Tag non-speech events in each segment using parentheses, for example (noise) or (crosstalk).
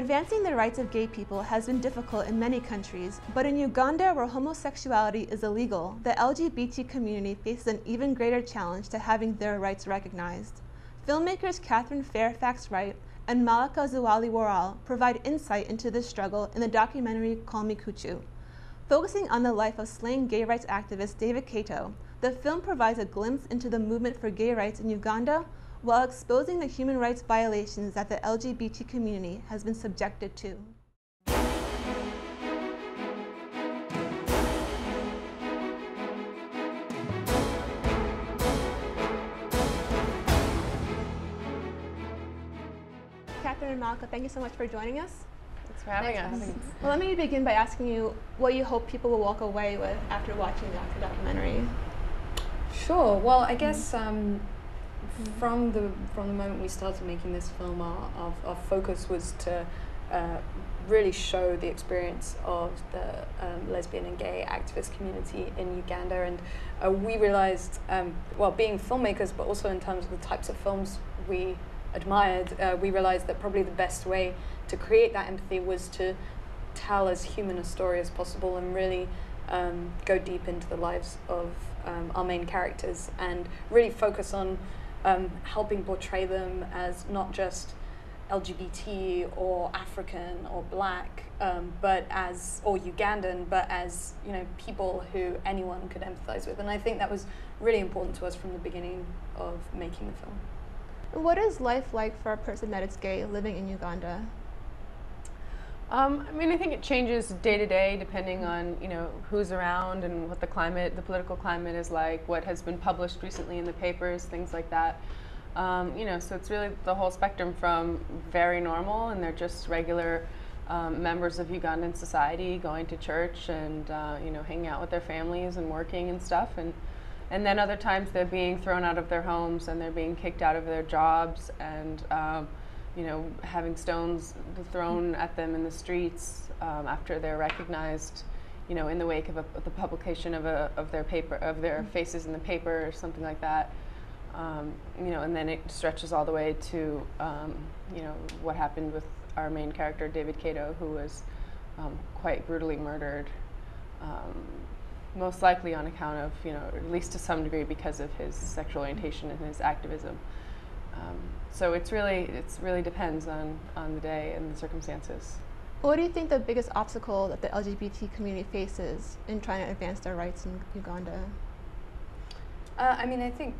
Advancing the rights of gay people has been difficult in many countries, but in Uganda, where homosexuality is illegal, the LGBT community faces an even greater challenge to having their rights recognized. Filmmakers Katherine Fairfax Wright and Malika Zouhall-Worrall provide insight into this struggle in the documentary Call Me Kuchu. Focusing on the life of slain gay rights activist David Kato, the film provides a glimpse into the movement for gay rights in Uganda while exposing the human rights violations that the LGBT community has been subjected to. Katherine and Malika, thank you so much for joining us. Thanks for having us. Well, let me begin by asking you what you hope people will walk away with after watching the documentary. Sure. Well, I guess um, from the from the moment we started making this film, our, our, our focus was to uh, really show the experience of the um, lesbian and gay activist community in Uganda, and uh, we realized, um, well, being filmmakers, but also in terms of the types of films we admired, uh, we realized that probably the best way to create that empathy was to tell as human a story as possible and really um, go deep into the lives of um, our main characters and really focus on um, helping portray them as not just LGBT or African or black, um, but as or Ugandan, but as you know people who anyone could empathize with. And I think that was really important to us from the beginning of making the film. What is life like for a person that is gay living in Uganda? Um, I mean, I think it changes day to day depending on you know who's around and what the climate, the political climate is like, what has been published recently in the papers, things like that. Um, you know, so it's really the whole spectrum from very normal and they're just regular um, members of Ugandan society going to church and uh, you know hanging out with their families and working and stuff, and and then other times they're being thrown out of their homes and they're being kicked out of their jobs and um, you know, having stones thrown at them in the streets um, after they're recognized, you know, in the wake of, a, of the publication of, a, of their paper, of their mm-hmm. faces in the paper or something like that. Um, you know, and then it stretches all the way to, um, you know, what happened with our main character, David Kato, who was um, quite brutally murdered, um, most likely on account of, you know, at least to some degree because of his sexual orientation and his activism. Um, so it's really it's really depends on on the day and the circumstances. What do you think the biggest obstacle that the LGBT community faces in trying to advance their rights in Uganda? Uh, I mean, I think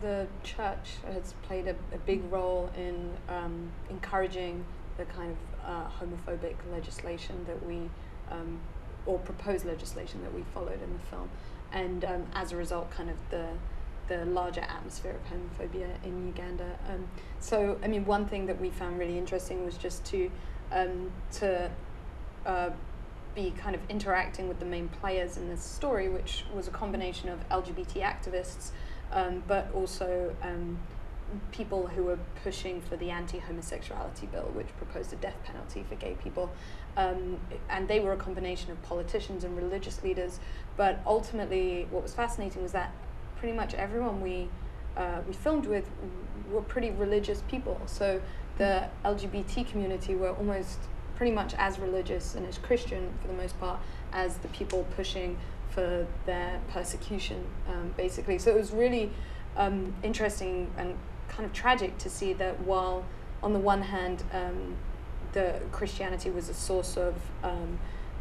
the church has played a, a big role in um, encouraging the kind of uh, homophobic legislation that we, um, or proposed legislation that we followed in the film, and um, as a result, kind of the the larger atmosphere of homophobia in Uganda. Um, so, I mean, one thing that we found really interesting was just to um, to uh, be kind of interacting with the main players in this story, which was a combination of LGBT activists, um, but also um, people who were pushing for the anti-homosexuality bill, which proposed a death penalty for gay people. Um, and they were a combination of politicians and religious leaders. But ultimately, what was fascinating was that pretty much everyone we uh, we filmed with were pretty religious people. So the LGBT community were almost pretty much as religious and as Christian for the most part as the people pushing for their persecution, um, basically. So it was really um, interesting and kind of tragic to see that while on the one hand um, the Christianity was a source of um,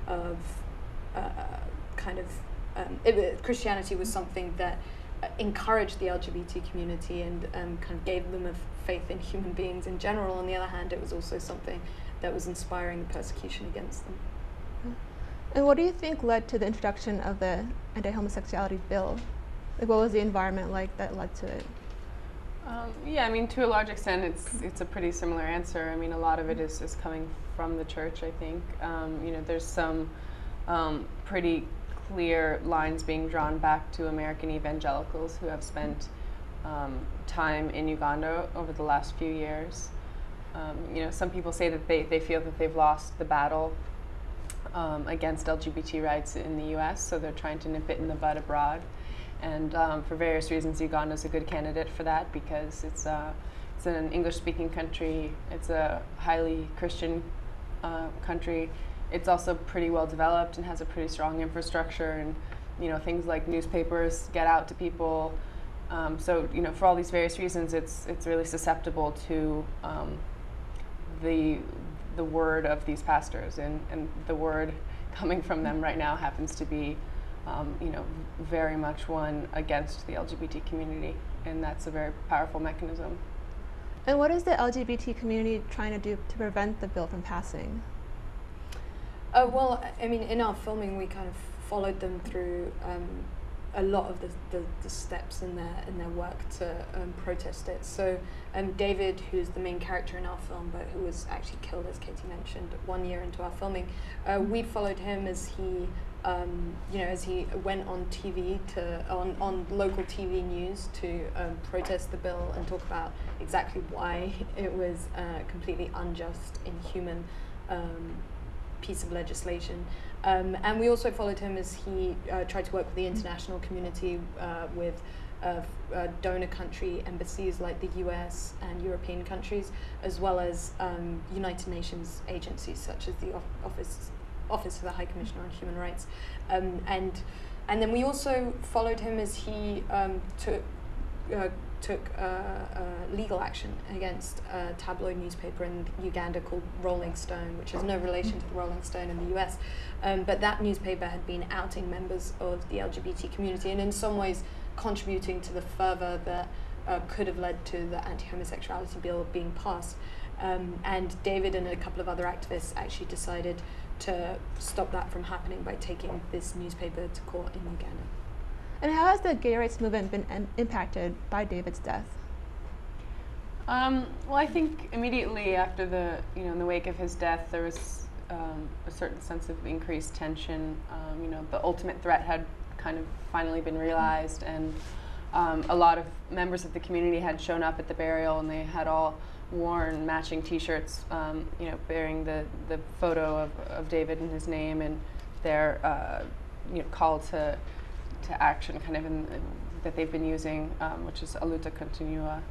of uh, kind of um, it, Christianity was something that encouraged the LGBT community and um, kind of gave them a faith in human beings in general. On the other hand, it was also something that was inspiring the persecution against them. And what do you think led to the introduction of the anti-homosexuality bill? Like, what was the environment like that led to it? Um, yeah, I mean, to a large extent, it's it's a pretty similar answer. I mean, a lot of it is, is coming from the church. I think um, you know, there's some um, pretty clear lines being drawn back to American evangelicals who have spent um, time in Uganda over the last few years. Um, you know, some people say that they, they feel that they've lost the battle um, against LGBT rights in the U.S., so they're trying to nip it in the bud abroad. And um, for various reasons, Uganda is a good candidate for that because it's, uh, it's an English-speaking country. It's a highly Christian uh, country, it's also pretty well developed and has a pretty strong infrastructure and you know things like newspapers get out to people. Um, so you know for all these various reasons, it's it's really susceptible to um, the the word of these pastors and, and the word (laughs) coming from them right now happens to be um, you know very much one against the LGBT community and that's a very powerful mechanism. And what is the LGBT community trying to do to prevent the bill from passing? Uh, well, I mean, in our filming, we kind of followed them through um, a lot of the, the, the, steps in their in their work to um, protest it. So um, David, who's the main character in our film, but who was actually killed, as Katie mentioned, one year into our filming, uh, we followed him as he um, you know, as he went on TV to on, on local TV news to um, protest the bill and talk about exactly why (laughs) it was a completely unjust, inhuman um, piece of legislation. Um, and we also followed him as he uh, tried to work with the international community uh, with uh, uh donor country embassies like the US and European countries, as well as um, United Nations agencies such as the Office Office of the High Commissioner on Human Rights. Um, and, and then we also followed him as he um, took, uh, took legal action against a tabloid newspaper in Uganda called Rolling Stone, which has no relation to the Rolling Stone in the US. Um, but that newspaper had been outing members of the LGBT community and in some ways contributing to the fervor that uh, could have led to the anti homosexuality bill being passed. Um, and David and a couple of other activists actually decided to stop that from happening by taking this newspaper to court in Uganda. And how has the gay rights movement been Im- impacted by David's death? Um, well, I think immediately after the, you know, in the wake of his death, there was um, a certain sense of increased tension. Um, you know, the ultimate threat had kind of finally been realized, and um, a lot of members of the community had shown up at the burial, and they had all worn matching T-shirts, um, you know, bearing the, the photo of, of David and his name and their uh, you know, call to to action, kind of in, that they've been using, um, which is a luta continua.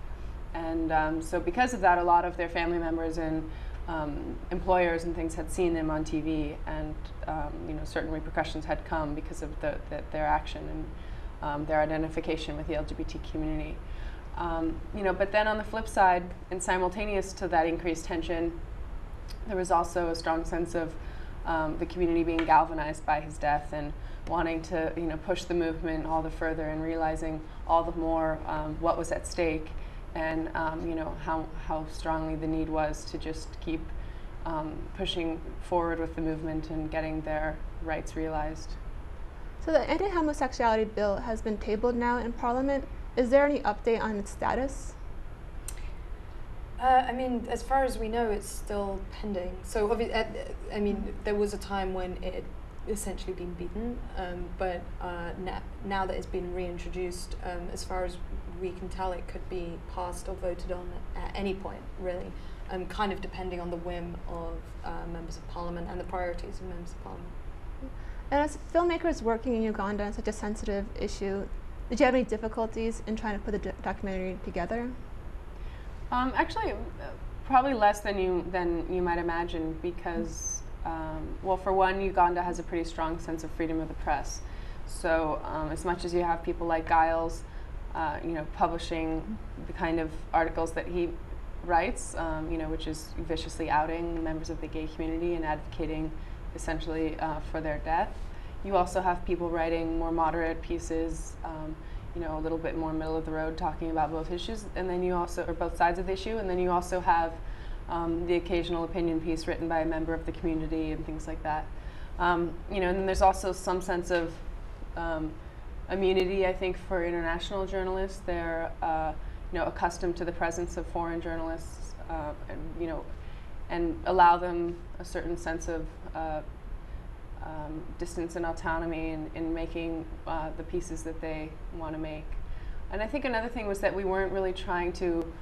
And um, so, because of that, a lot of their family members and um, employers and things had seen them on TV, and um, you know, certain repercussions had come because of the, the their action and um, their identification with the LGBT community. Um, you know, but then on the flip side, and simultaneous to that increased tension, there was also a strong sense of um, the community being galvanized by his death and wanting to, you know, push the movement all the further and realizing all the more um, what was at stake and, um, you know, how, how strongly the need was to just keep um, pushing forward with the movement and getting their rights realized. So the anti-homosexuality bill has been tabled now in Parliament. Is there any update on its status? Uh, I mean, as far as we know, it's still pending. So, uh, I mean, there was a time when it had essentially been beaten, um, but uh, na- now that it's been reintroduced, um, as far as we can tell, it could be passed or voted on at any point, really, um, kind of depending on the whim of uh, members of parliament and the priorities of members of parliament. And as filmmakers working in Uganda on such a sensitive issue, did you have any difficulties in trying to put the do- documentary together? Um, actually, uh, probably less than you than you might imagine because, um, well, for one, Uganda has a pretty strong sense of freedom of the press. So um, as much as you have people like Giles, uh, you know, publishing the kind of articles that he writes, um, you know, which is viciously outing members of the gay community and advocating essentially uh, for their death. You also have people writing more moderate pieces, um, you know, a little bit more middle of the road, talking about both issues, and then you also, or both sides of the issue, and then you also have um, the occasional opinion piece written by a member of the community and things like that. Um, you know, and then there's also some sense of um, immunity, I think, for international journalists. They're, uh, you know, accustomed to the presence of foreign journalists, uh, and you know, and allow them a certain sense of uh, um, distance and autonomy in, in making uh, the pieces that they want to make. And I think another thing was that we weren't really trying to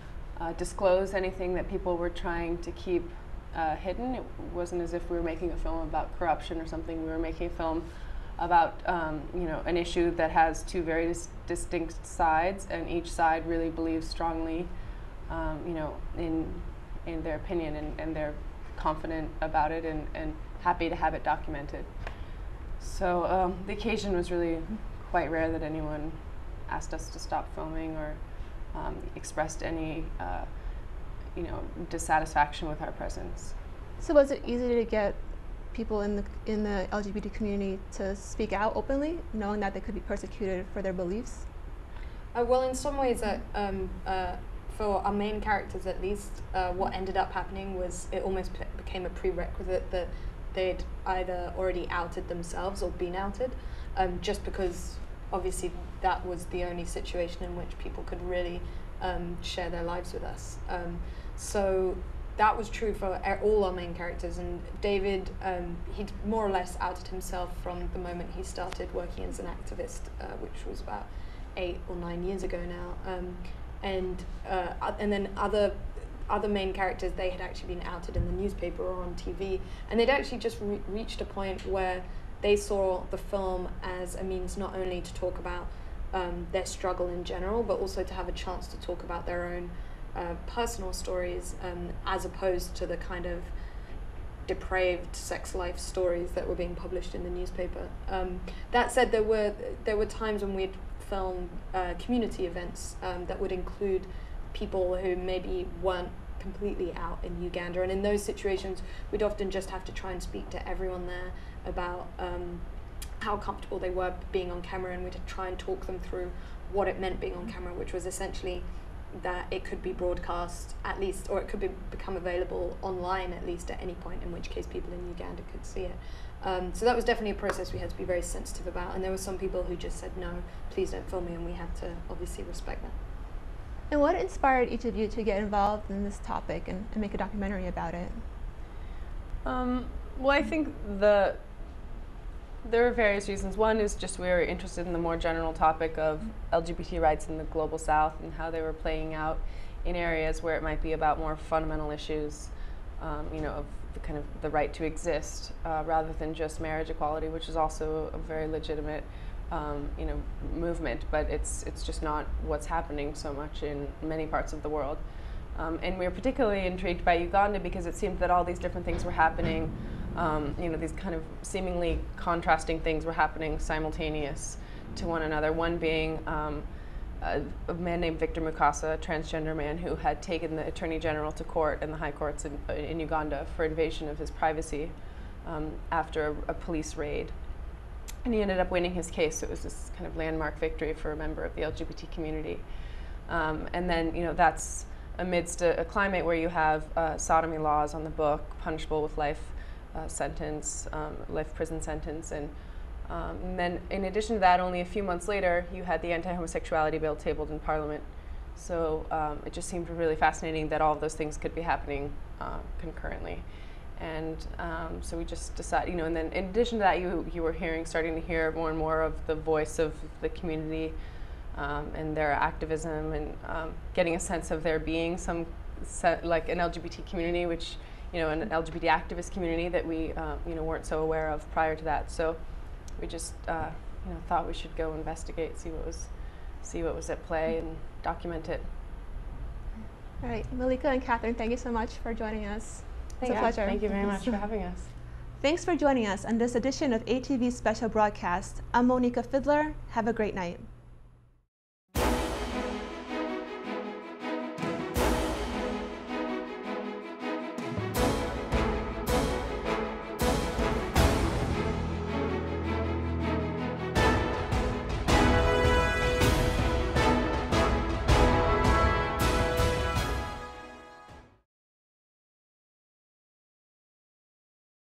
uh, disclose anything that people were trying to keep uh, hidden. It wasn't as if we were making a film about corruption or something. We were making a film about um, you know an issue that has two very dis- distinct sides, and each side really believes strongly, um, you know, in in their opinion and, and their confident about it and, and happy to have it documented. So um, the occasion was really quite rare that anyone asked us to stop filming or um, expressed any, uh, you know, dissatisfaction with our presence. So was it easy to get people in the in the LGBT community to speak out openly, knowing that they could be persecuted for their beliefs? Uh, well, in some ways, uh, um, uh, for our main characters at least, uh, what ended up happening was it almost p- became a prerequisite that they'd either already outed themselves or been outed, um, just because obviously that was the only situation in which people could really um, share their lives with us. Um, so that was true for all our main characters. And David, um, he'd more or less outed himself from the moment he started working as an activist, uh, which was about eight or nine years ago now. Um, and uh, and then other other main characters, they had actually been outed in the newspaper or on TV, and they'd actually just re- reached a point where they saw the film as a means not only to talk about um, their struggle in general, but also to have a chance to talk about their own uh, personal stories, um, as opposed to the kind of depraved sex life stories that were being published in the newspaper. Um, that said, there were there were times when we'd film uh, community events um, that would include people who maybe weren't completely out in Uganda. And in those situations, we'd often just have to try and speak to everyone there about um, how comfortable they were being on camera, and we'd try and talk them through what it meant being on camera, which was essentially that it could be broadcast at least, or it could be, become available online at least at any point, in which case people in Uganda could see it. Um, so that was definitely a process we had to be very sensitive about, and there were some people who just said, no, please don't film me, and we had to obviously respect that. And what inspired each of you to get involved in this topic and, and make a documentary about it? Um, well, I think the there are various reasons. One is just we were interested in the more general topic of LGBT rights in the global south and how they were playing out in areas where it might be about more fundamental issues, um, you know, of the kind of the right to exist uh, rather than just marriage equality, which is also a very legitimate, um, you know, movement. But it's it's just not what's happening so much in many parts of the world. Um, and we were particularly intrigued by Uganda because it seemed that all these different things were happening um, you know, these kind of seemingly contrasting things were happening simultaneous to one another. One being um, a, a, man named Victor Mukasa, a transgender man who had taken the Attorney General to court in the high courts in, in Uganda for invasion of his privacy um, after a, a, police raid. And he ended up winning his case. It was this kind of landmark victory for a member of the LGBT community. Um, and then, you know, that's amidst a, a climate where you have uh, sodomy laws on the book, punishable with life uh, sentence, um, life prison sentence, and, um, and then in addition to that, only a few months later, you had the anti-homosexuality bill tabled in Parliament. So um, it just seemed really fascinating that all of those things could be happening uh, concurrently. And um, so we just decided, you know, and then in addition to that, you, you were hearing, starting to hear more and more of the voice of the community um, and their activism and um, getting a sense of there being some, like an LGBT community, which you know, an LGBT activist community that we, uh, you know, weren't so aware of prior to that. So we just, uh, you know, thought we should go investigate, see what was, see what was at play, and document it. All right, Malika and Katherine, thank you so much for joining us. It's a pleasure. Thank you very much for having us. Thanks for joining us on this edition of ATV's special broadcast. I'm Monika Fidler. Have a great night.